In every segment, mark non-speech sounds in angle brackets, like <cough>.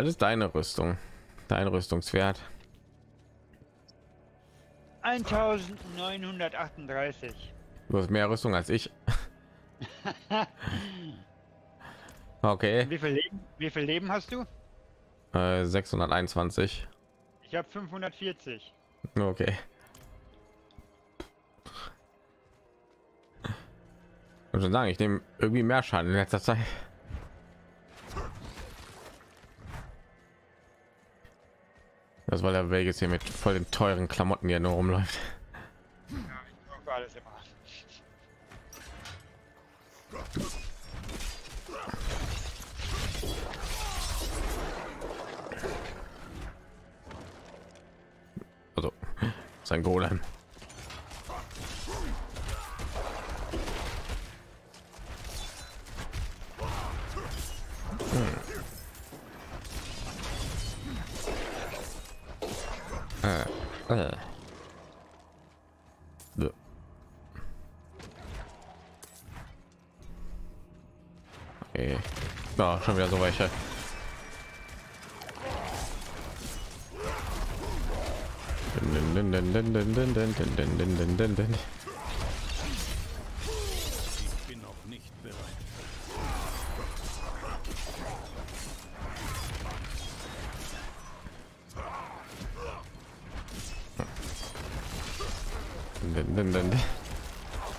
Was ist deine Rüstung? Dein Rüstungswert? 1938. Du hast mehr Rüstung als ich. <laughs> okay. Wie viel Leben, wie viel Leben hast du? Äh, 621. Ich habe 540. Okay. Ich schon sagen, ich nehme irgendwie mehr Schaden in letzter Zeit. Das war der Weg jetzt hier mit voll den teuren Klamotten, die er nur rumläuft. Also sein Golem. Na, schon wieder so welche. Ich bin noch nicht bereit.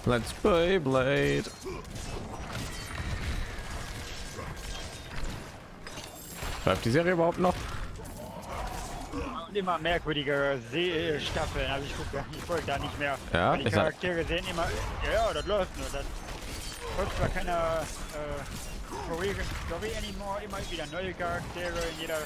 Let's play Blade. Bleibt die Serie überhaupt noch? Immer merkwürdige See Staffeln. Also ich gucke, ich folge da nicht mehr. Ja, die er- Charaktere sehen immer, ja, ja, das läuft nur. Das folgt zwar keiner äh, Story, anymore, immer wieder neue Charaktere in jeder.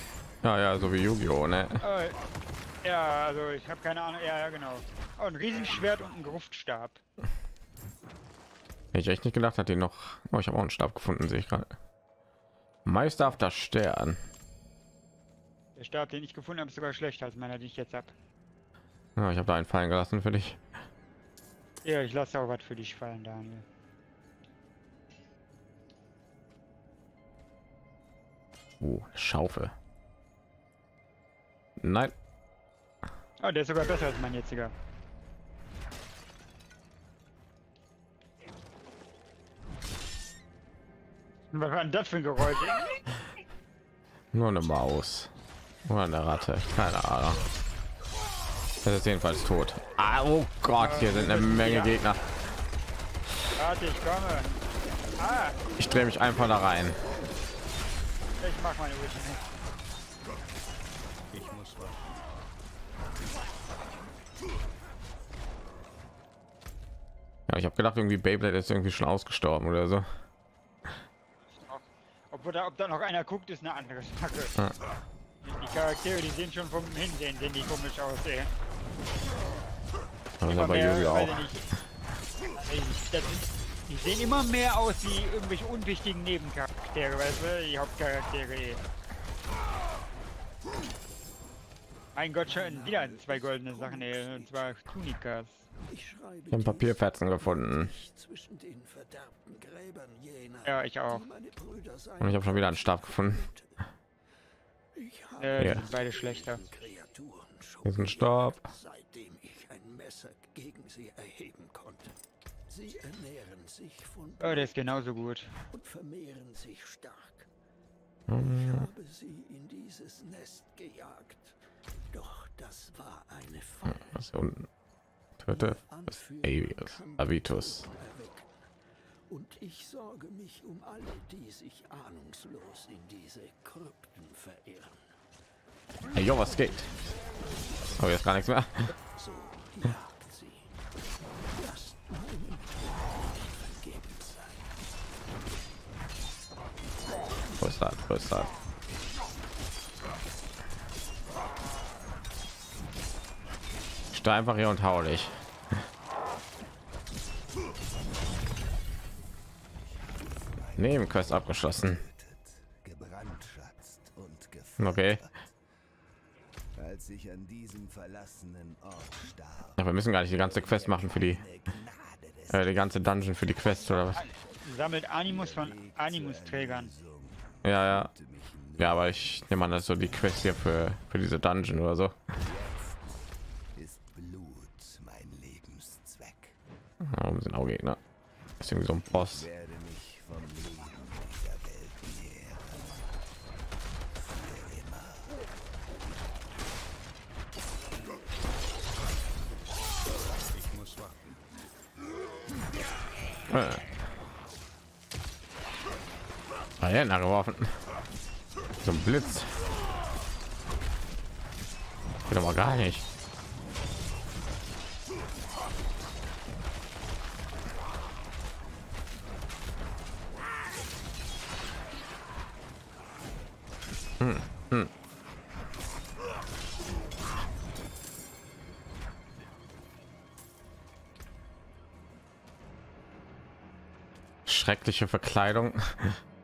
Ja, ja, so wie Yu-Gi-Oh, ne? Äh, ja, also ich habe keine Ahnung. Ja, ja, genau. Oh, ein Riesenschwert und ein Gruftstab. Hätte ich echt nicht gedacht, hat die noch. Oh, ich habe auch einen Stab gefunden, sehe ich gerade. Meisterhafter Stern. Der Stab, den ich gefunden habe, ist sogar schlechter als meiner, den ich jetzt hab. Ja, ich habe da einen fallen gelassen für dich. Ja, ich lasse auch was für dich fallen, Daniel. Uh, Schaufel. Nein. Oh, der ist sogar besser als mein jetziger. Was war denn das für ein Geräusch? Nur eine Maus. Oder eine Ratte. Keine Ahnung. Das ist jedenfalls tot. Ah, oh Gott, hier sind eine Menge Gegner. Ich komme. Ah, Ich drehe mich einfach da rein. ich mach meine Ulti nicht. Ich muss warten. Ja, ich habe gedacht, irgendwie Beyblade ist irgendwie schon ausgestorben oder so. Obwohl da, ob da noch einer guckt, ist eine andere Sache. Ja. Die Charaktere, die sehen schon vom Hinsehen, sehen die komisch aus, ey. Das ist Immer aber mehr, weiß auch. ich nicht. Die sehen immer mehr aus wie irgendwelche unwichtigen Nebencharaktere, weißt du? Die Hauptcharaktere. ey. Mein Gott, schon wieder zwei goldene Sachen, ey. Und zwar Tunikas. Ich schreibe Ich habe Papierfetzen gefunden. zwischen den verderbten Gräbern jener, Ja, ich auch. Und ich habe schon wieder einen Stab gefunden. Ich habe Äh, Ja. beide schlechter. ist ein Stab. seitdem ich ein Messer gegen sie erheben konnte. Sie ernähren sich von Oh, der ist genauso gut. und vermehren sich stark. Hm. Ich habe sie in dieses Nest gejagt. Doch das war eine Falle. Was unten? Töte. Avitus. Und ich sorge mich um alle, die sich ahnungslos in diese Krypten verirren. Hey, jo, was geht? Oh, jetzt gar nichts mehr. So jagt sie. Lasst meinen Tod nicht vergeben sein. Wo ist das? Wo ist das? Ich stehe einfach hier und hau dich. Nebenquest abgeschlossen. gebrandschatzt und gefoltert. Okay. Als ich an diesem verlassenen Ort starb, Ja, wir müssen gar nicht die ganze Quest machen für die, äh, die ganze Dungeon für die Quest oder was? Sammelt Animus von Animus-Trägern. Ja, ja. mich Ja, aber ich nehme an, das ist so die Quest hier für für diese Dungeon oder so. Ist Blut mein Lebenszweck. Ja, oben sind auch Gegner. Ist irgendwie so ein Boss. Äh. Ah, ja, nachgeworfen. So ein Blitz. Geht aber gar nicht. Schreckliche Verkleidung.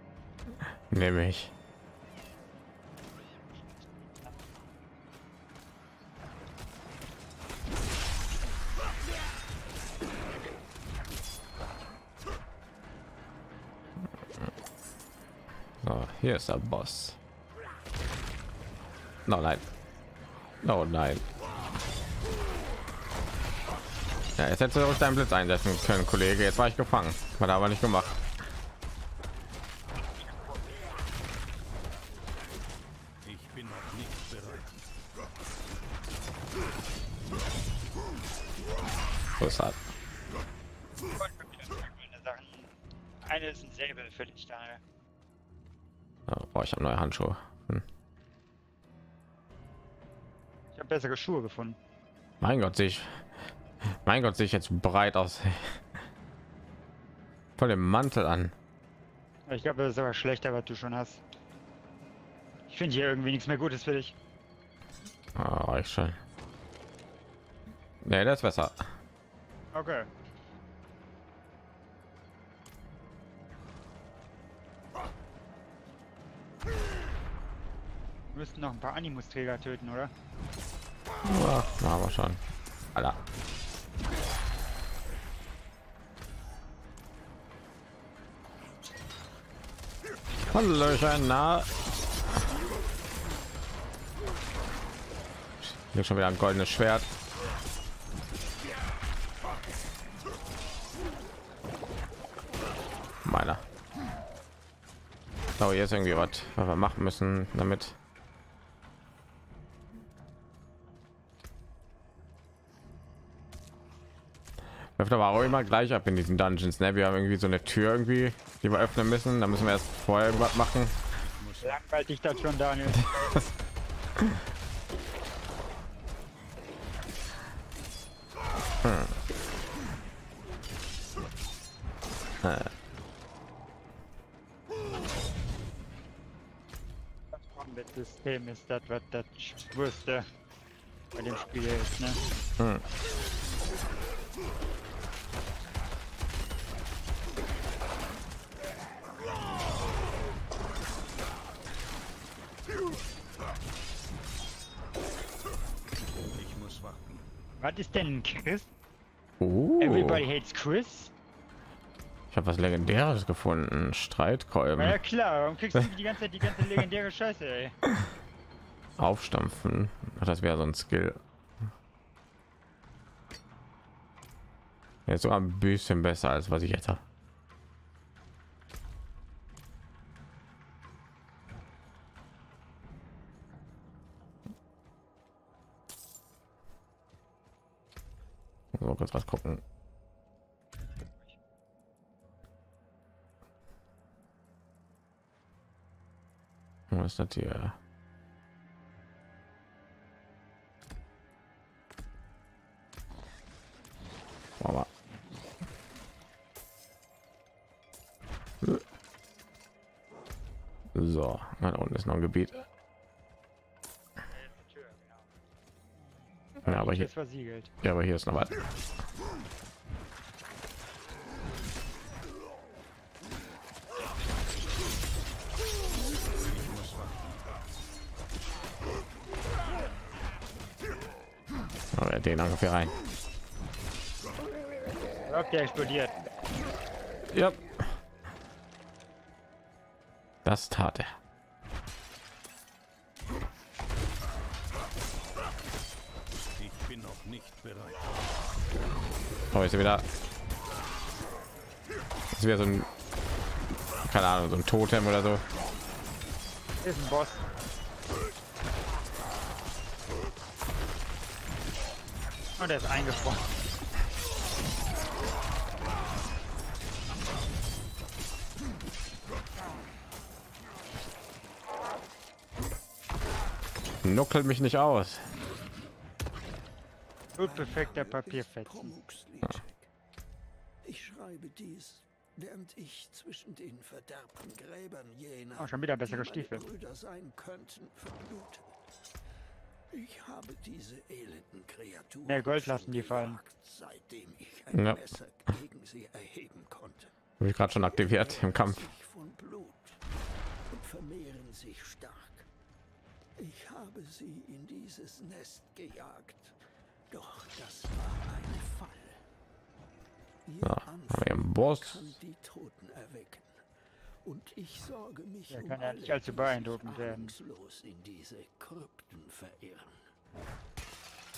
<laughs> Nehme ich. So, hier ist der Boss. No, nein. Oh nein. Ja, jetzt hättest du auch deinen Blitz einsetzen können, Kollege. Jetzt war ich gefangen. Hat er aber nicht gemacht. Handschuhe. Hm. Ich habe bessere Schuhe gefunden. Mein Gott, sehe ich. Mein Gott, sehe ich jetzt breit aus. Voll den Mantel an. Ich glaube, das ist aber schlechter, was du schon hast. Ich finde hier irgendwie nichts mehr Gutes für dich. Oh, ich schon. Nee, das ist besser. Okay. Müssten noch ein paar Animus-Träger töten, oder? Ja, machen wir schon. Alter. Hallöchen, na. Hier schon wieder ein goldenes Schwert. Meiner. So, ist irgendwie was, was wir machen müssen, damit läuft aber auch immer gleich ab in diesen Dungeons. Ne? Wir haben irgendwie so eine Tür irgendwie, die wir öffnen müssen. Da müssen wir erst vorher irgendwas machen. Langweilt dich das schon, Daniel. Das Combat-System ist das, was das Schwürste bei dem Spiel ist, ne? hm. Was ist denn Chris? Uh, Everybody hates Chris? ich habe was Legendäres gefunden. Na Streitkolben. ja klar, warum kriegst du die ganze Zeit die ganze legendäre Scheiße, ey? <laughs> Aufstampfen. Ach, Das wäre so ein Skill. Jetzt sogar ein bisschen besser als was ich jetzt habe. So, kurz was gucken. Was ist das hier? Aber so, da unten ist noch ein Gebiet. Aber hier, ist versiegelt. ja, aber hier ist noch was. Oh, ja, den ungefähr rein. Rock, der explodiert. Ja. Das tat er. Oh, ist wieder. Das wäre so ein, keine Ahnung, so ein Totem oder so. Ist ein Boss. Und er ist eingefroren. Nuckelt mich nicht aus. Blutbefleckter Papierfetzen. Schreibe dies, während ich zwischen den verderbten Gräbern jener, Oh, schon wieder bessere die meine Stiefel. Brüder sein könnten, verblute. Ich habe diese elenden Kreaturen Mehr Gold lassen die fallen. gejagt, seitdem ich ein Ja. Messer gegen sie erheben konnte. Habe ich gerade schon aktiviert im Kampf. von Blut und vermehren sich stark. Ich habe sie in dieses Nest gejagt, doch das war ein Fall. Ihr Ja, haben wir einen Boss. kann die Toten erwecken. Und ich sorge mich Der um kann ja nicht allzu die beeindruckend werden. in diese Krypten verirren.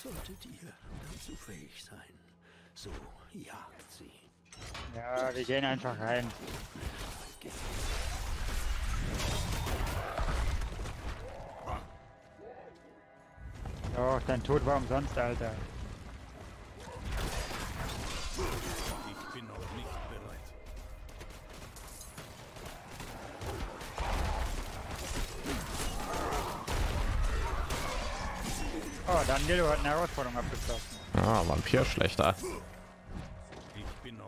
Solltet ihr dazu fähig sein, so jagt sie. Ja, wir gehen einfach rein. Doch, dein Tod war umsonst, Alter. Oh, Danilo hat eine Herausforderung abgeschlossen. Ah, Vampir schlechter.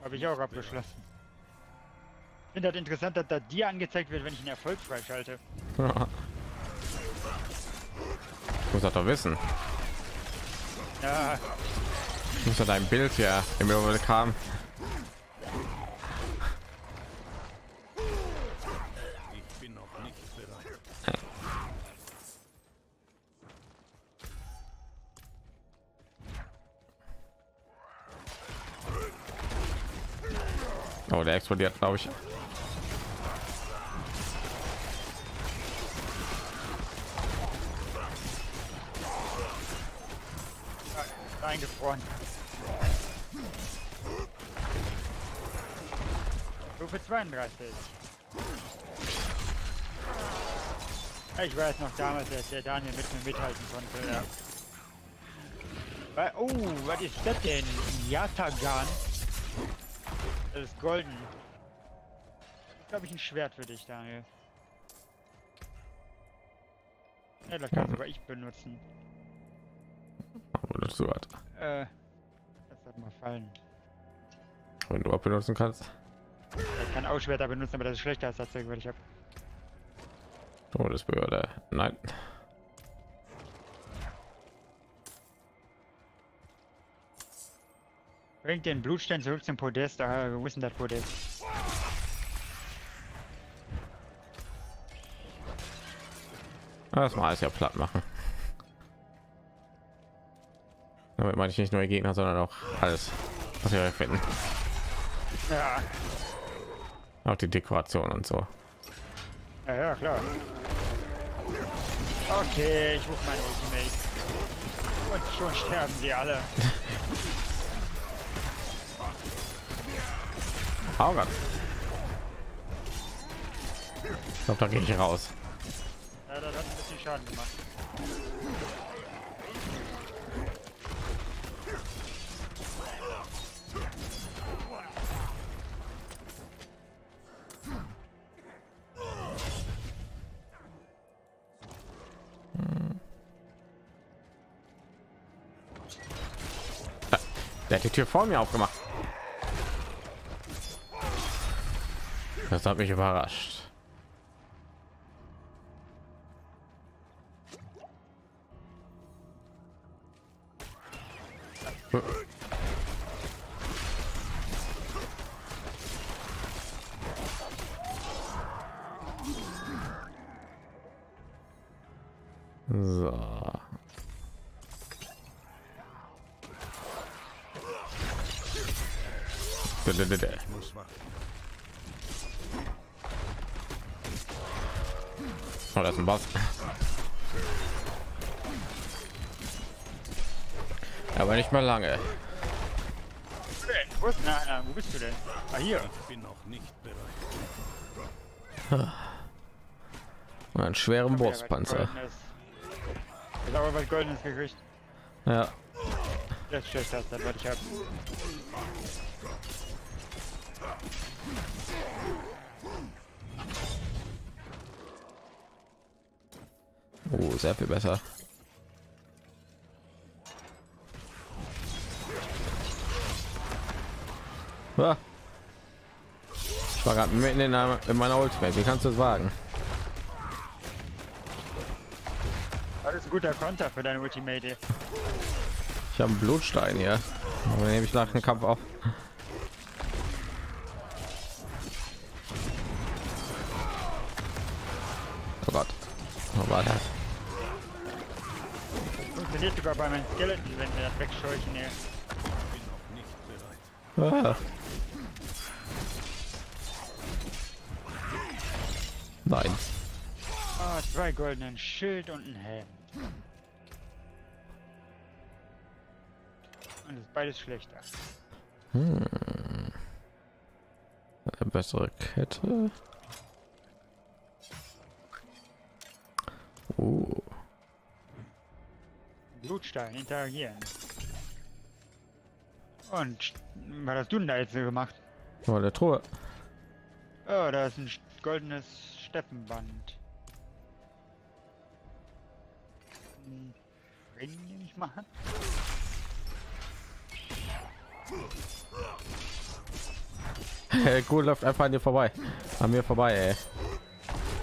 Habe ich auch abgeschlossen. Ich finde das interessant, dass da dir angezeigt wird, wenn ich einen Erfolg freischalte. <laughs> Muss er doch wissen. Ja, Muss er dein Bild hier im Überblick haben. Oh, der explodiert, glaube ich. eingefroren. Stufe 32. Ich weiß noch damals, dass der Daniel mit mir mithalten konnte. Ja. Oh, was ist das denn? Yatagan. Das ist golden. Glaube ich ein Schwert für dich, Daniel. Ja, das kann sogar ich benutzen. Benutzt du was? Äh, das mal fallen. Wenn du auch benutzen kannst. Ich kann auch Schwerter benutzen, aber das ist schlechter als das Zeug, was ich habe. Todesbehörde. Nein. Bringt den Blutstein zurück zum Podest. Ah, ist denn das Podest? Das mal alles ja platt machen. Damit meine ich nicht nur Gegner, sondern auch alles, was wir finden. Ja, Auch die Dekoration und so. ja, ja, klar. Okay, ich rufe mein Ultimate. Und schon sterben sie alle. <laughs> Oh Gott. Ich glaube, da gehe ich raus. Ja, das hat ein bisschen Schaden gemacht. Der hat die Tür vor mir aufgemacht. Das hat mich überrascht. So. Ich muss warten. Oh, das ist ein Boss. Aber nicht mehr lange. Wo na, na, wo bist du denn? Ah, hier. Ich bin noch nicht bereit. Und einen schweren Brustpanzer. Ich habe was Goldenes gekriegt. Ja. Das ist das, das was ich habe. Oh, sehr viel besser. Ah. Ich war gerade mitten in, einer, in meiner Ultimate. Wie kannst du es wagen? Ein guter Konter für deine Ultimate. Ich habe einen Blutstein hier. Aber nehme ich nach dem Kampf auf. Oh Gott. Was war das? Funktioniert sogar bei meinen Skeleton, wenn wir das wegscheuchen hier. Bin noch nicht bereit. Ah. Nein. Ah, zwei goldenen Schild und ein Helm. Und das ist beides schlechter. Eine bessere Kette. Blutstein interagieren. Und was hast du denn da jetzt so gemacht? oh, der Truhe. Oh, da ist ein goldenes Steppenband. Ring nehme ich mal an. <laughs> Der Kuh läuft einfach an dir vorbei. An mir vorbei, ey.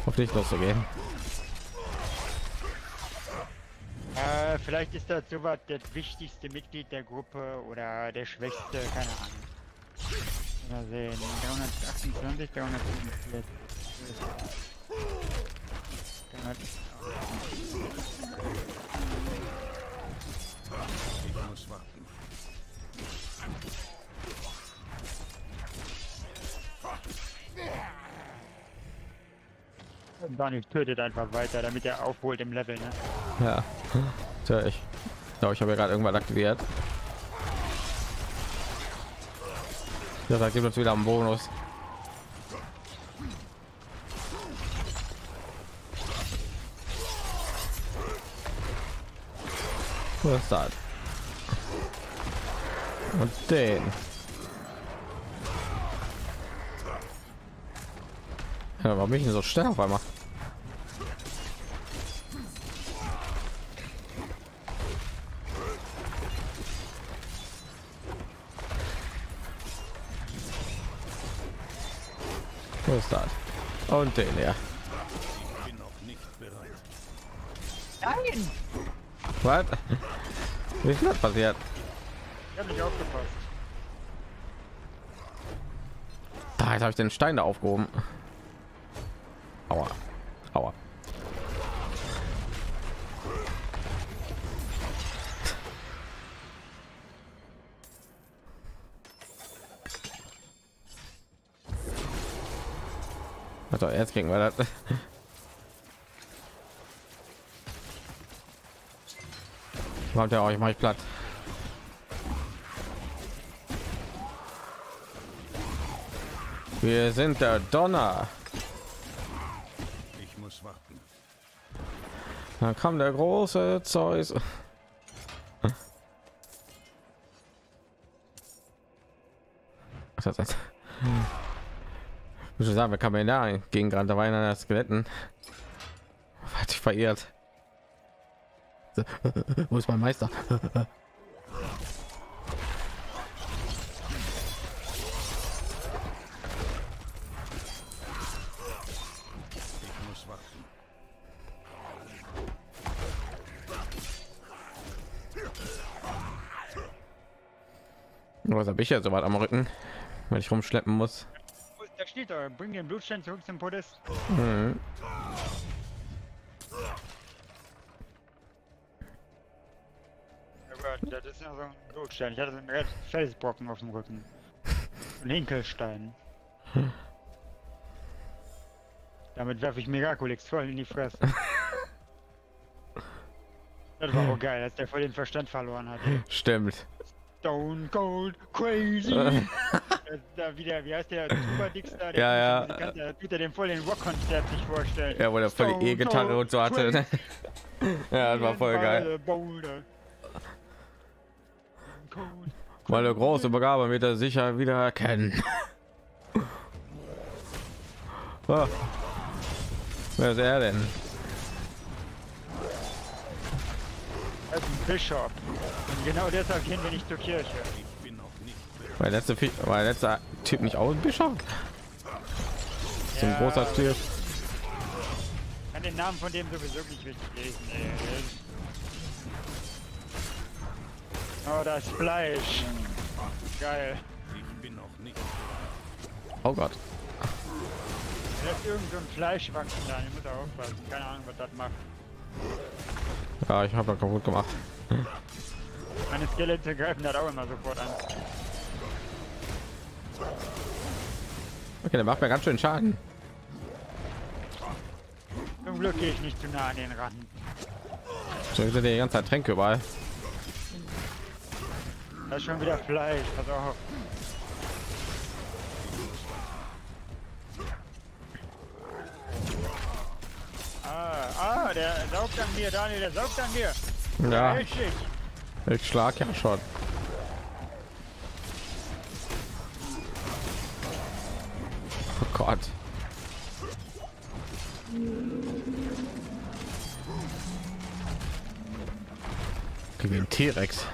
Auf dich loszugehen. Äh, vielleicht ist das sowas das wichtigste Mitglied der Gruppe oder der schwächste, keine Ahnung. Mal sehen. 328, 345. 300. Ich muss warten. Daniel tötet einfach weiter, damit er aufholt im Level, ne? Ja. Tja, ich glaube, ich habe ja gerade irgendwann aktiviert. Ja, da gibt uns wieder einen Bonus. Was ist? Und den. Ja, warum bin ich denn so schnell auf einmal? Und den ja. Ich bin noch nicht bereit. Nein! Was? Wie ist das passiert? Ich hab nicht aufgepasst. Da, jetzt habe ich den Stein da aufgehoben. Kriegen wir das. <laughs> Kommt ja auch, ich mache platt. Wir sind der Donner. Ich muss warten. Dann kam der große Zeus. <laughs> Ich sagen, wir kamen da gegen gerade da war einer Skeletten. Hat sich verirrt. <laughs> Wo ist mein Meister? <laughs> Was habe ich ja so weit am Rücken, wenn ich rumschleppen muss? Steht da, bring den Blutstein zurück zum Podest. Mhm. Das ist ja so ein Blutstein. Ich hatte so einen relativ Felsbrocken auf dem Rücken. Ein Hinkelstein. Damit werfe ich Miraculix voll in die Fresse. Das war auch geil, dass der voll den Verstand verloren hat. Stimmt. Stone Cold Crazy. <laughs> da, da wieder, wie heißt der <laughs> Tubadix da? Der Ja, ja. Musikant, Da tut er dem voll den Rockkonzert sich vorstellen. Ja, wo der voll die E-Gitarre und so hatte. <laughs> Ja, das war voll geil. Meine große Begabe wird er sicher wieder erkennen. <laughs> Ah. Wer ist er denn? Das ist ein Bischof. Und genau deshalb gehen wir nicht zur Kirche. Der letzte, Vi- war der letzte Typ nicht auch ein Bischof? So ein großer Typ. Ich kann den Namen von dem sowieso nicht richtig lesen. Ey. Oh, das Fleisch. Geil. Ich bin noch nicht. Oh Gott. Da ist irgend so ein Fleisch wachsen da. Ich muss auch aufpassen. Keine Ahnung, was das macht. Ja, ich habe da kaputt gemacht. Meine Skelette greifen das auch immer sofort an. Okay, der macht mir ganz schön Schaden. Zum Glück gehe ich nicht zu nah an den Rand. So sind die ganze Zeit Tränke überall. Da ist schon wieder Fleisch. Pass auf. Ah, ah, der saugt an mir, Daniel, der saugt an mir. Ja, ich schlag ja schon. Gott. Wie ein T-Rex.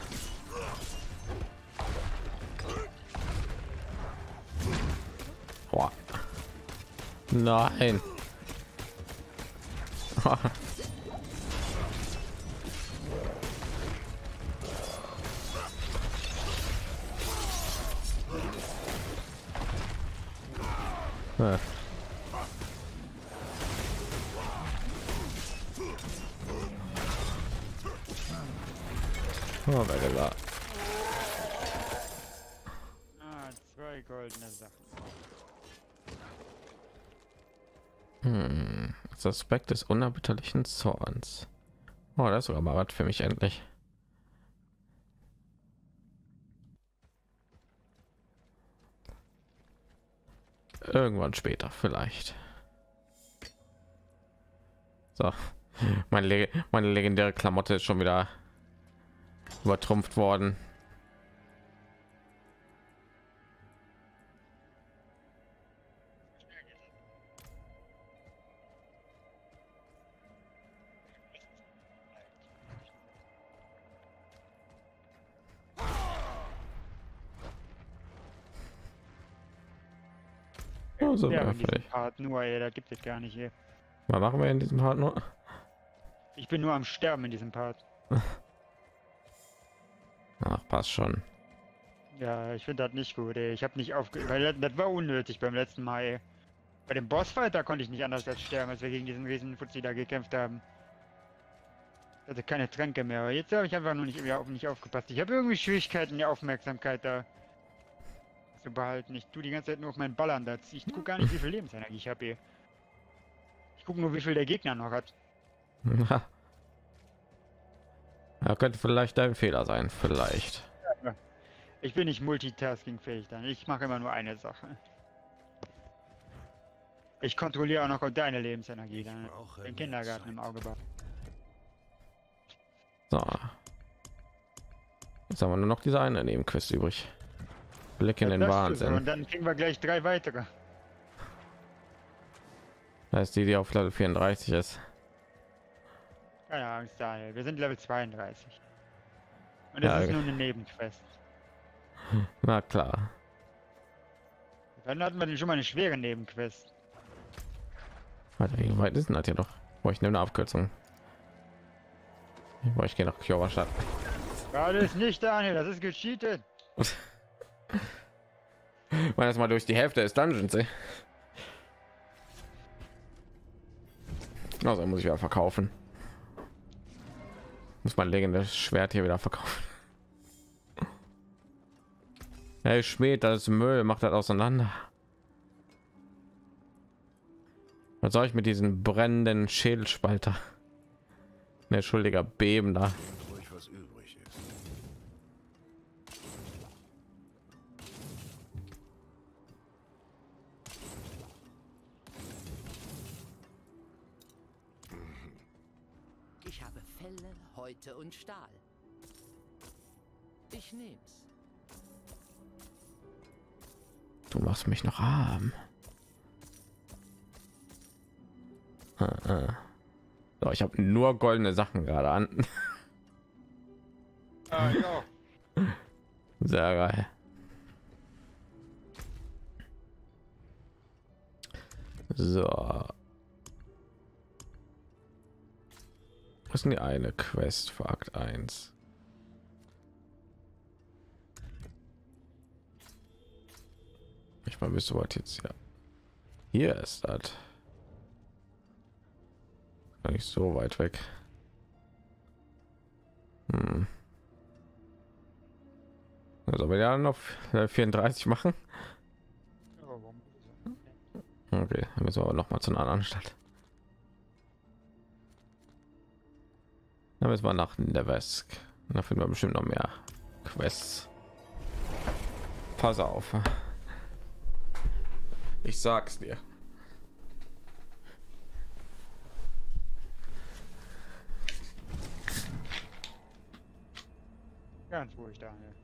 Nein. <laughs> <laughs> Ja. Oh, wer gesagt. Ah, zwei goldene Sachen. Hm. Das Aspekt des unerbitterlichen Zorns. Oh, das ist sogar mal was für mich endlich. Irgendwann später, vielleicht. So, meine, Le meine legendäre Klamotte ist schon wieder übertrumpft worden. So Ja, ja, in diesem vielleicht. Part nur, ey, da gibt es gar nicht hier. Was machen wir in diesem Part nur? Ich bin nur am Sterben in diesem Part. <laughs> Ach, passt schon. Ja, ich finde das nicht gut, ey. Ich habe nicht aufge... Weil das, war unnötig beim letzten Mal, ey. Bei dem Bossfight, da konnte ich nicht anders als sterben, als wir gegen diesen riesen Fuzzi da gekämpft haben. Hatte keine Tränke mehr, aber jetzt habe ich einfach nur nicht, auf, nicht aufgepasst. Ich habe irgendwie Schwierigkeiten, die Aufmerksamkeit da zu behalten. Ich tue die ganze Zeit nur auf meinen Ballern da. Ich gucke gar nicht, wie viel Lebensenergie ich habe hier. Ich gucke nur, wie viel der Gegner noch hat. <laughs> Ja, könnte vielleicht dein Fehler sein, vielleicht. Ich bin nicht multitaskingfähig dann. Ich mache immer nur eine Sache. Ich kontrolliere auch noch deine Lebensenergie dann. Den Kindergarten im Zeit. Auge behalten. So. Jetzt haben wir nur noch diese eine Nebenquest übrig. Blick in den Das ist so, Und Wahnsinn. dann kriegen wir gleich drei weitere. Das ist die, die auf Level 34 ist. Keine Angst, Daniel. Wir sind Level 32. Und Ja, das ist okay. nur eine Nebenquest. <laughs> Na klar. Dann hatten wir denn schon mal eine schwere Nebenquest. Warte, wie weit ist denn das hier noch? Wo ich nehme eine Abkürzung. Wo ich gehe nach Kiowa Stadt. Gerade ist nicht, Daniel. Das ist gecheatet. <laughs> <laughs> Mal erst mal durch die Hälfte des Dungeons. Ey. Also muss ich wieder verkaufen. Muss mein legendäres Schwert hier wieder verkaufen. <laughs> Hey Schmied, das ist Müll, macht das auseinander. Was soll ich mit diesem brennenden Schädelspalter? Ne, schuldiger Beben da. Häute und Stahl. Ich nehm's. Du machst mich noch arm. Ah, ah. So, ich habe nur goldene Sachen gerade an. <laughs> Ah, ja. Sehr geil. So. Ist denn die eine Quest für Akt 1? Ich mal du was jetzt ja. Hier ist das. Gar nicht so weit weg. Hm. Also wir ja noch 34 machen. Okay, dann müssen wir aber noch mal zu einer anderen Stadt. Dann müssen wir nach Nevesk. Da finden wir bestimmt noch mehr Quests. Pass auf. Ich sag's dir. Ganz ruhig, Daniel.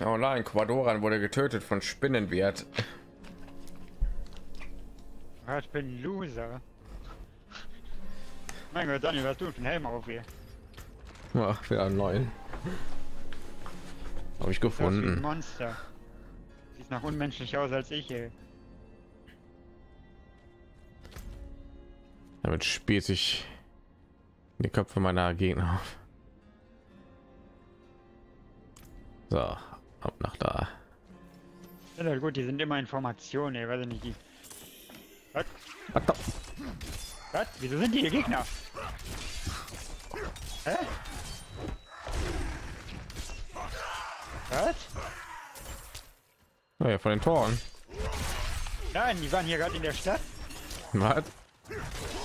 Ja, nein, Quadoran wurde getötet von Spinnenwert. Ich bin ein Loser. Mein Gott, Daniel, was du für einen Helm auf hier? Ach, wieder einen neuen. Habe ich Das ist ein gefunden. Monster. Sieht noch unmenschlich aus als ich, ey. Damit spielt sich die Köpfe meiner Gegner auf. So, ab nach da. Ja, gut, die sind immer Informationen, ey, weiß ich nicht, die... Was? Da. Was? Wieso sind die hier Gegner? Hä? Was? Oh ja, von den Toren. Nein, die waren hier gerade in der Stadt. Was?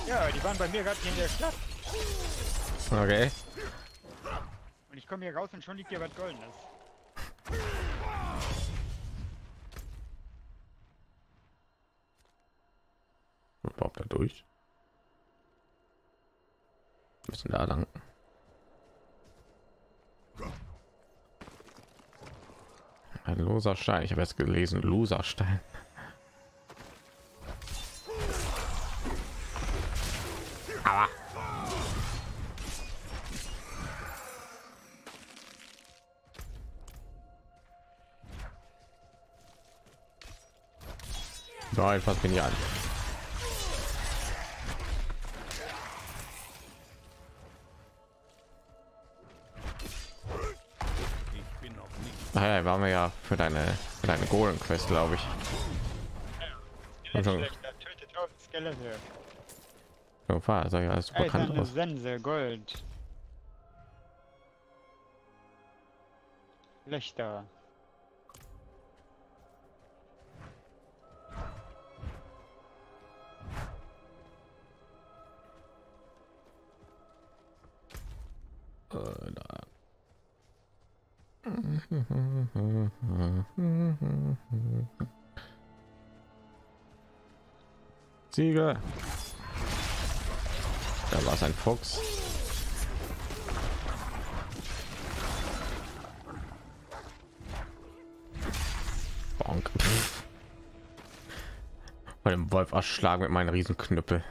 Ja, die waren bei mir gerade in der Stadt. Okay. Und ich komme hier raus und schon liegt hier was Goldenes. Überhaupt da durch. Müssen da lang. Ein loser Stein. Ich habe jetzt gelesen, loser Stein. Aber fass mich nicht an. Noch nicht. Ah ja, waren wir ja für deine für deine Golden Quest, glaube ich. So, fahr, sah ja alles bekannt aus. Sense, Gold. Schlechter. Ziege. Da war es ein Fuchs. Bonk. Bei dem Wolf erschlagen mit meinen Riesenknüppel.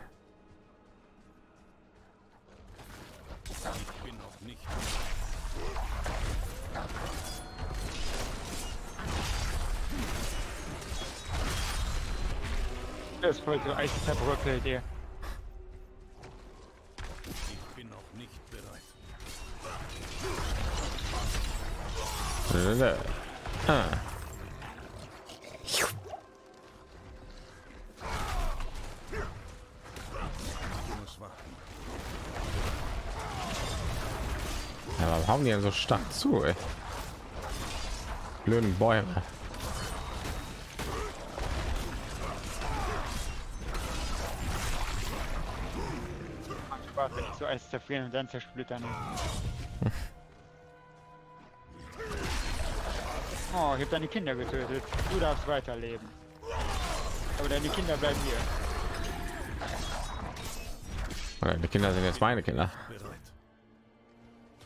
So Eis zerbröckelt, ihr. Ich bin noch nicht bereit. Ah. Ja, warum haben die denn so stark zu? Ey? Blöden Bäume. Alles zerfrieren und dann zersplittern. <laughs> Oh, ich habe deine Kinder getötet. Du darfst weiterleben. Aber deine Kinder bleiben hier. Oder Die Kinder sind jetzt meine Kinder.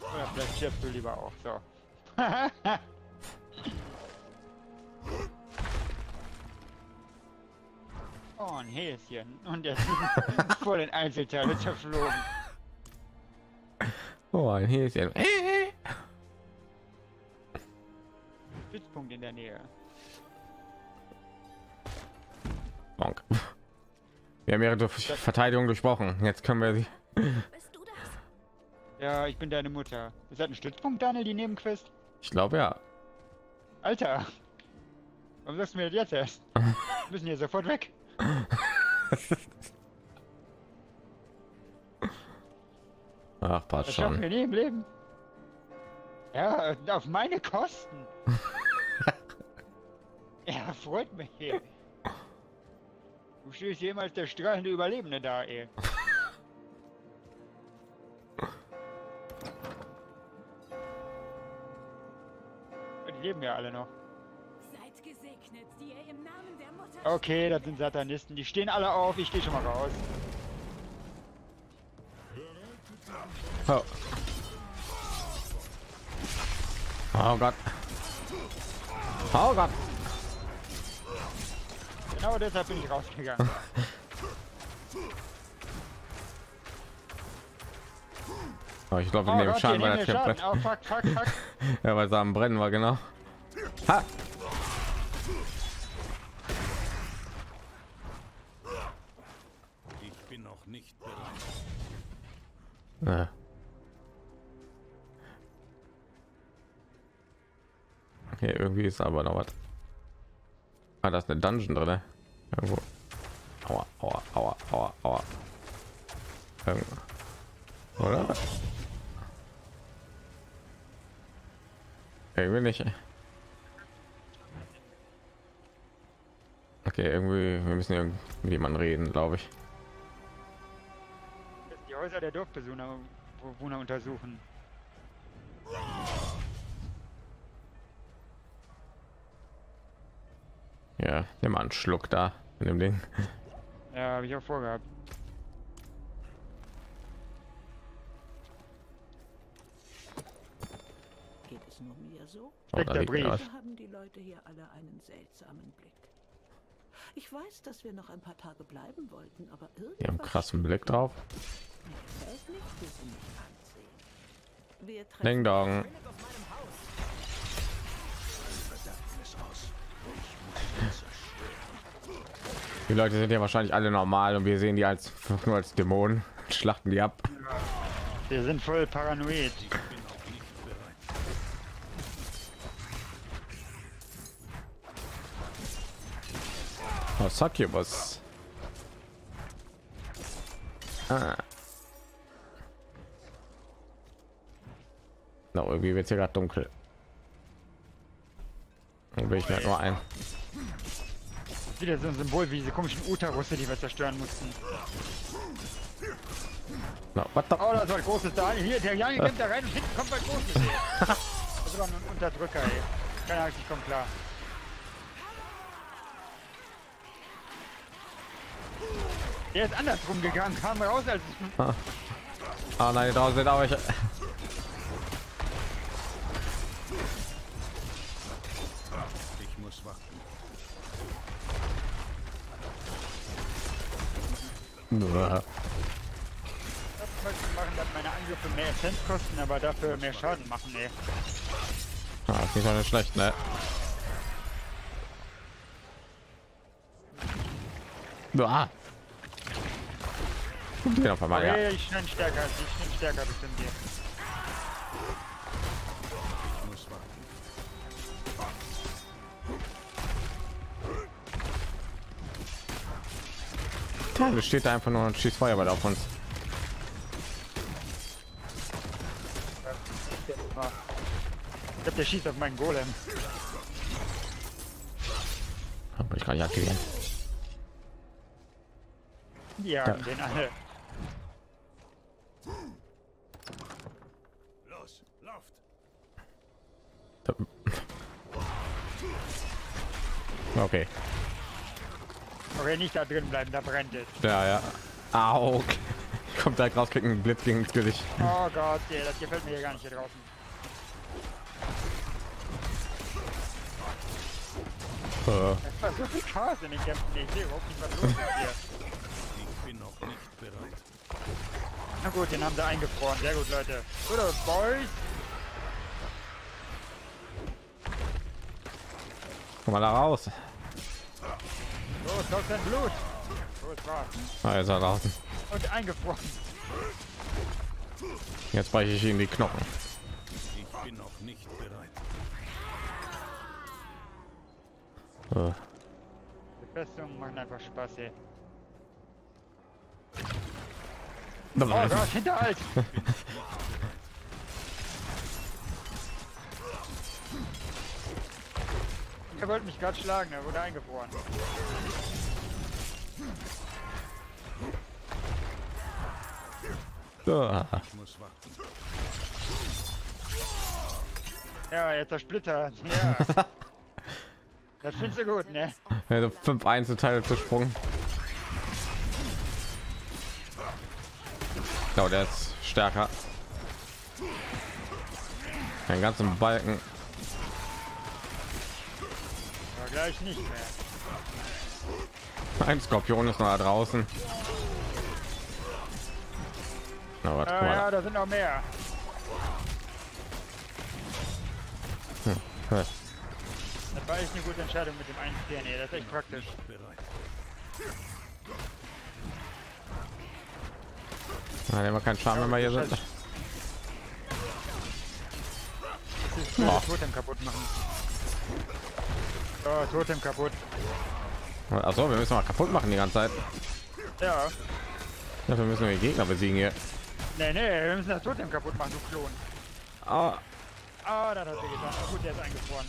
Oder vielleicht stirbst du lieber auch. So. <laughs> oh, ein Häschen. Und der ist voll in Einzelteile zerflogen. Oh, ein Häschen. Äh, Stützpunkt in der Nähe. Bonk. Wir haben ihre Verteidigung durchbrochen. Jetzt können wir sie. Bist du das? Ja, ich bin deine Mutter. Ist das ein Stützpunkt, Daniel, die Nebenquest? Ich glaube ja. Alter! Warum sagst du mir das jetzt erst? Wir müssen hier sofort weg. <laughs> Ach, passt Das schaffen schon. wir nie im Leben. Ja, auf meine Kosten. <laughs> ja, freut mich hier. Du stehst hier immer als der strahlende Überlebende da, ey. <laughs> Die leben ja alle noch. Seid gesegnet, die ihr im Namen der Mutter. Okay, das sind Satanisten. Die stehen alle auf. Ich gehe schon mal raus. Oh. oh Gott. Oh Gott. Genau deshalb bin ich rausgegangen. <laughs> Oh, ich glaube, wir Oh nehmen Schaden bei der. Kämpfe. Oh, fuck, fuck, fuck. <laughs> Ja, weil sie am Brennen war, genau. Ha! Ist aber noch was. Ah, da ist eine Dungeon drin. ne? Irgendwo. Aua, aua, aua, aua, aua. Irgendwo. Oder? Irgendwie nicht. Okay, irgendwie, wir müssen irgendjemanden reden, glaube ich. Die Häuser der Dorfbewohner Bewohner untersuchen. Nimm mal einen Schluck da in dem Ding. Ja, habe ich auch vorgehabt. Geht es nur mir so? Oh, Steckt der Brief. haben die Leute hier alle einen seltsamen Blick? Ich weiß, dass wir noch ein paar Tage bleiben wollten, aber Die haben krassen Blick drauf. Ding Dong. Die Leute sind ja wahrscheinlich alle normal und wir sehen die als <laughs> nur als Dämonen, schlachten die ab. Wir sind voll paranoid. Oh, Succubus. Ah. No, irgendwie wird hier gerade dunkel. Dann will ich mir nur ein. Wieder so ein Symbol wie diese komischen Utarusse, die wir zerstören mussten. No, what the? Oh, das war ein großes da. Hier, der Jange nimmt da rein und hinten kommt was großes. <laughs> Das ist aber ein Unterdrücker, ey. Keine Angst, ich komm klar. Der ist andersrum gegangen, kam raus als Ah nein, draußen sind welche. Ich Uah. Das möchte ich machen, dass meine Angriffe mehr Essenz kosten, aber dafür mehr Schaden machen, ey. Ah, ist nicht nicht schlecht, ne? Ah. Kommt hier auf einmal, ja. Ich bin stärker ich, ich bin stärker bestimmt hier. Teufel steht da einfach nur und schießt Feuerball auf uns. Ich glaube, der schießt auf meinen Golem. Habe ich gar nicht aktivieren. Ja, da. den alle. Los, lauft. <laughs> Okay. Okay, nicht da drin bleiben, da brennt es. Ja, ja. Au. Okay. <laughs> Kommt da raus, kriegt einen Blitz gegen ins Gesicht. Oh Gott, ey, das gefällt mir hier gar nicht hier draußen. Es war so viel Chaos in den Kämpfen. Ich sehe überhaupt nicht, was los ist hier. Ich bin noch nicht bereit. Na gut, den haben sie eingefroren. Sehr gut, Leute. Oder Boys. komm mal da raus. Los, los, dein Blut. War. Ah, draußen. Und eingefroren. Jetzt breche ich ihm die Knochen. Ich bin noch nicht bereit. Äh, Die Festungen machen einfach Spaß, ey. Äh. Oh Gott, Hinterhalt! <laughs> Er wollte mich gerade schlagen, er wurde eingefroren. Ja, jetzt zersplittert. Ja. <laughs> Das findest du gut, ne? Also fünf Einzelteile zersprungen. Ja, der ist stärker. Den ganzen Balken. Aber gleich nicht mehr. Ein Skorpion ist noch da draußen. Na, Ja, guck ja, da sind noch mehr. da. Das war echt eine gute Entscheidung mit dem einen Stern, ey. Das ist echt praktisch. Na, nehmen wir keinen Schaden, wenn wir hier sind. Ist oh. Totem kaputt machen. So, Totem kaputt. Achso, wir müssen mal kaputt machen die ganze Zeit. Ja. Dafür müssen wir die Gegner besiegen hier. Nee, nee, wir müssen das Totem kaputt machen, du Klon. Ah, Ah, das hat er getan. Gut, der ist eingefroren.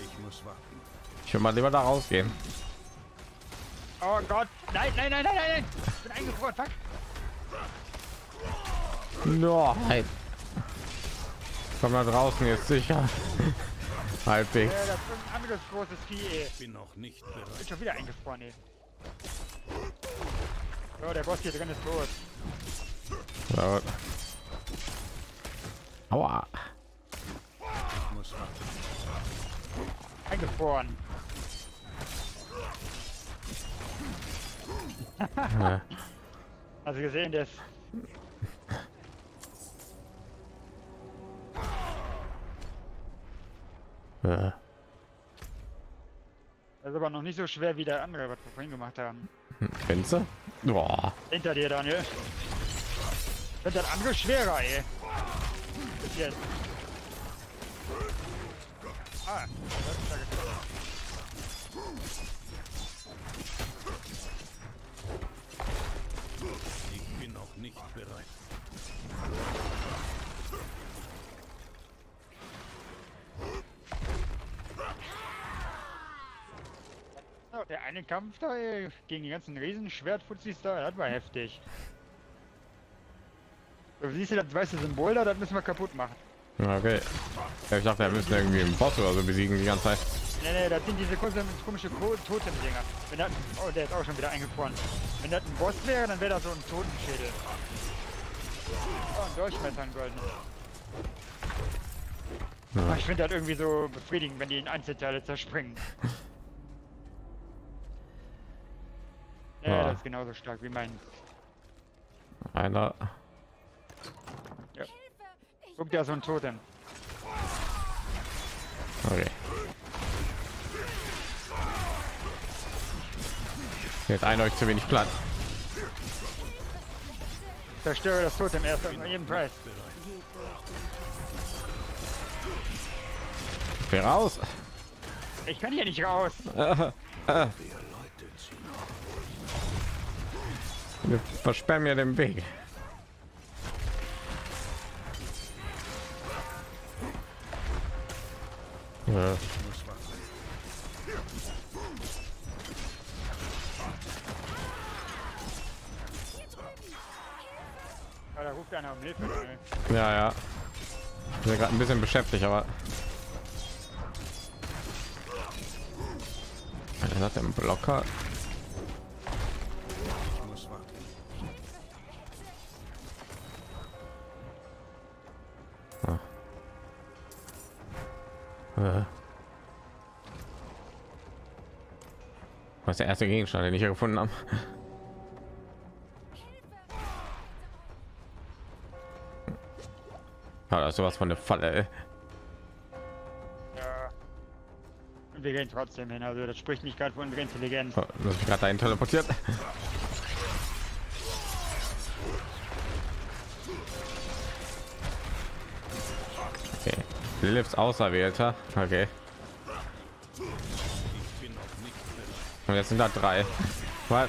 Ich muss warten. ich will mal lieber da rausgehen. Oh Gott. Nein, nein, nein, nein, nein, nein. Ich bin eingefroren. Fuck. Nein. Komm da draußen jetzt sicher. Halbwegs. Ja, das ist ein anderes großes Vieh, ey. Ich bin noch nicht bereit. Bin schon wieder eingefroren, ey. So, der Boss hier drin ist tot. So. Aua. Ich muss warten. Eingefroren. Ja. Hast du gesehen, der ist... Äh, Das ist aber noch nicht so schwer wie der andere, was wir vorhin gemacht haben. Findest du? Boah. Hinter dir, Daniel. Finde das andere schwerer, ey. Bis jetzt. Ah, das ist da gekommen. Ich bin noch nicht bereit. Der eine Kampf da ey, gegen die ganzen Riesenschwertfuzis da, das war heftig. Siehst du das weiße Symbol da, das müssen wir kaputt machen. Okay. Ich dachte, wir müssen irgendwie einen Boss oder so besiegen die ganze Zeit. Nee, nee, das sind diese komische, komische Ko- Totem-Dinger. Wenn das, oh, der ist auch schon wieder eingefroren. Wenn das ein Boss wäre, dann wäre das so ein Totenschädel. Oh, ein Durchmesser, ein goldenes. Ja. Ich finde das irgendwie so befriedigend, wenn die in Einzelteile zerspringen. <laughs> Ja, Ja. das ist genauso stark wie mein. Einer. Guck, da ist so ein Totem. Okay. Jetzt ein euch zu wenig Platz. Zerstöre das Totem erst um jeden Preis. Geh raus. Ich kann hier nicht raus. <laughs> Wir versperren mir den Weg. Ja. Ja, ey. Ja, ja. Ich bin gerade ein bisschen beschäftigt, aber Was hat den Blocker? Was ist der erste Gegenstand, den ich hier gefunden habe? <laughs> Ah, das ist sowas von der Falle. Ja. Wir gehen trotzdem hin, also das spricht nicht gerade unsere Intelligenz. Oh, Du hast mich gerade dahin teleportiert. <laughs> Liliths Auserwählter. Okay. Und jetzt sind da drei. Was?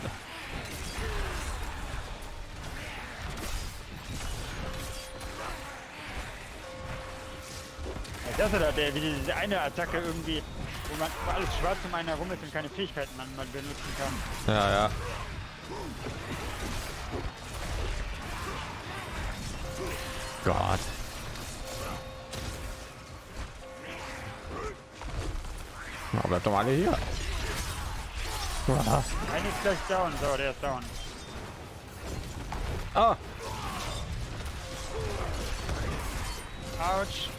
Das oder der, wie diese eine Attacke irgendwie, wo man alles schwarz um einen herum ist und keine Fähigkeiten man, man benutzen kann. Ja, ja. Gott. Bleibt doch alle hier. Ah. Einer ist gleich down, so, der ist down. Ah. Autsch.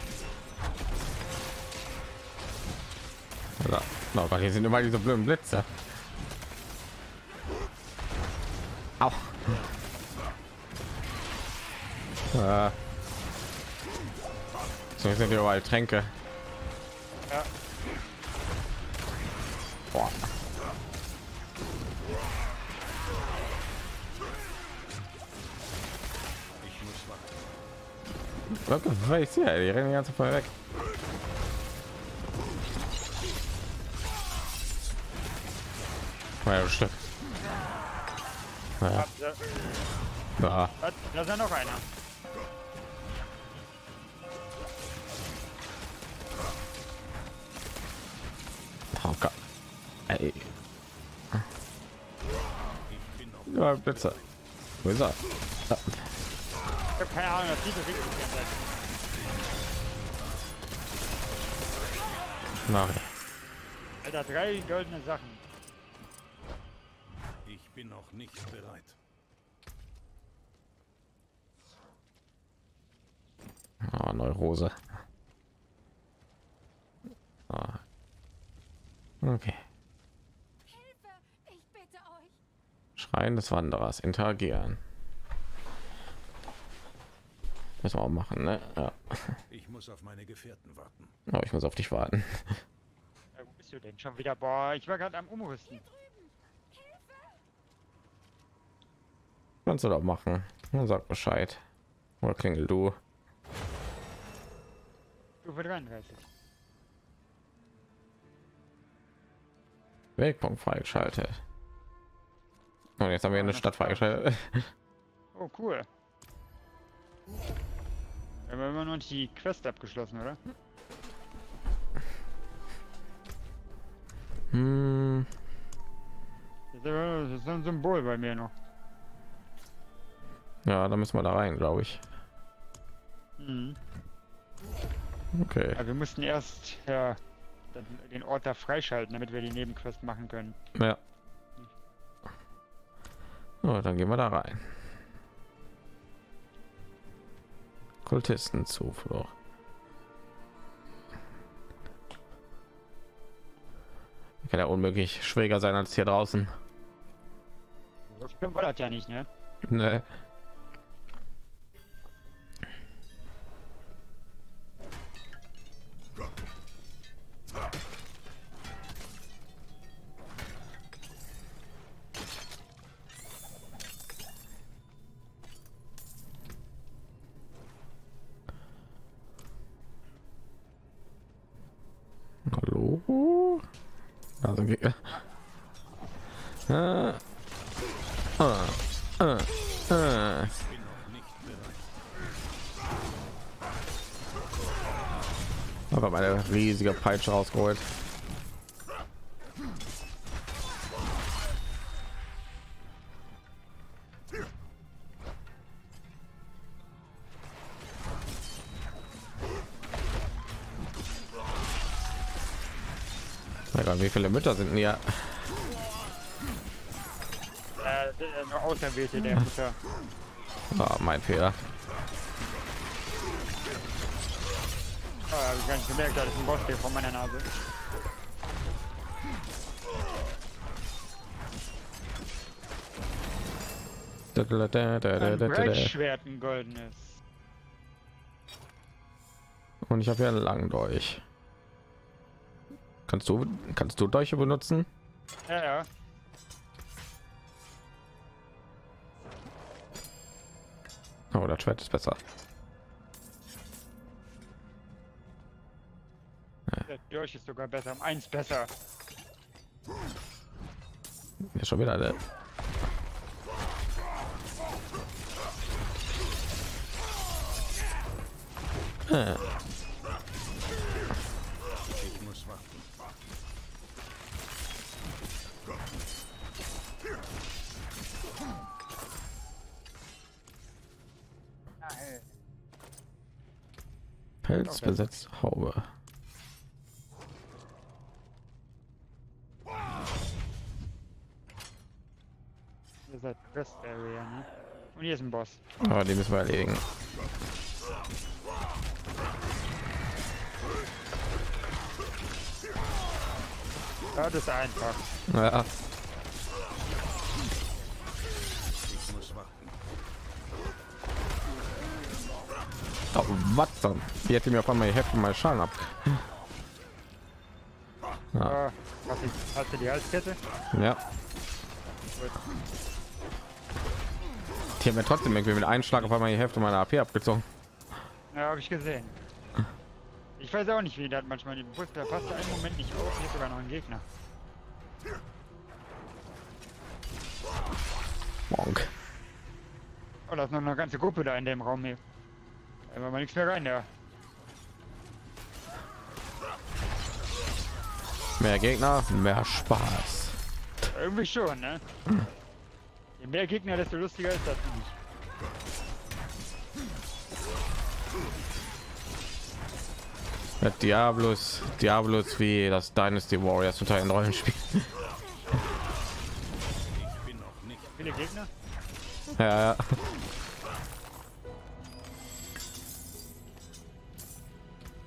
Ja. Oh Gott, hier sind immer diese blöden Blitze. Au. Äh. So sind hier überall Tränke. Ja. Boah. Ich muss warten. Wirklich, was ist hier? Die rennen die ganze Zeit weg. Ja, Stück. Ja, Ja. ja. Was? Da ist ja noch einer. Bin noch Ja, Blitze. Wo ist er? Ich hab keine Ahnung, richtig aus. Na, Alter, drei goldene Sachen. Ich bin noch nicht bereit. oh, Neurose. Ah. Okay. Hilfe! Ich bitte euch! Schreien des Wanderers. Interagieren. Müssen wir auch machen, ne? Ja. Ich muss auf meine Gefährten warten. Aber ich muss auf dich warten. Ja, wo bist du denn? Schon wieder? Boah, ich war gerade am Umrüsten. Kannst du doch machen. Dann sag Bescheid. Oder klingel du. Stufe 33. Wegpunkt freigeschaltet. Und jetzt haben wir eine Stadt freigeschaltet. Oh, cool. Wir haben immer noch nicht die Quest abgeschlossen, oder? Hm. Das ist ein Symbol bei mir noch. Ja, da müssen wir da rein, glaube ich. Mhm. Okay. Aber wir mussten erst ja, den Ort da freischalten, damit wir die Nebenquest machen können. Ja. So, dann gehen wir da rein. Kultistenzuflucht. Kann ja unmöglich schwieriger sein als hier draußen. Das können wir das ja nicht, ne? Ne. und meine riesige Peitsche rausgeholt. Wie viele Mütter sind hier? Äh, äh auserwählte der Mutter. Oh, ah, mein Fehler. Oh, hab ich gar nicht gemerkt, da ist ein Boss hier vor meiner Nase. Da, da, da, da, da, Ein. Breitschwert, ein goldenes. Und ich habe ja einen langen Dolch. Kannst du kannst du Dolche benutzen? Ja, ja. Oh, das Schwert ist besser. Dolch ist sogar besser, um eins besser. Ja, schon wieder. Ne? Ich muss warten. Pelz besetzt Haube. Ihr seid Rest Area, ne? Und hier ist ein Boss. Aber die müssen wir erledigen. Ja, das ist einfach. Ja, oh, was dann? Die hätte mir auf einmal die Hälfte mal Schaden ab. Ja. Hast, du, hast du die Halskette? Ja, Gut. Die haben mir trotzdem irgendwie mit einem Schlag auf einmal die Hälfte meiner AP abgezogen. Ja, habe ich gesehen. Ich weiß auch nicht, wie das manchmal die Bus, da passt einen Moment nicht auf, hier ist sogar noch ein Gegner. Monk. Oh, da ist noch eine ganze Gruppe da in dem Raum hier. Da war mal nichts mehr rein, da. Mehr Gegner, mehr Spaß. Irgendwie schon, ne? <clears throat> Je mehr Gegner, desto lustiger ist das. Ja, Diablos, Diablos wie das Dynasty Warriors unter ein Rollenspiel. Ich bin noch nicht Viele Gegner? Ja, ja.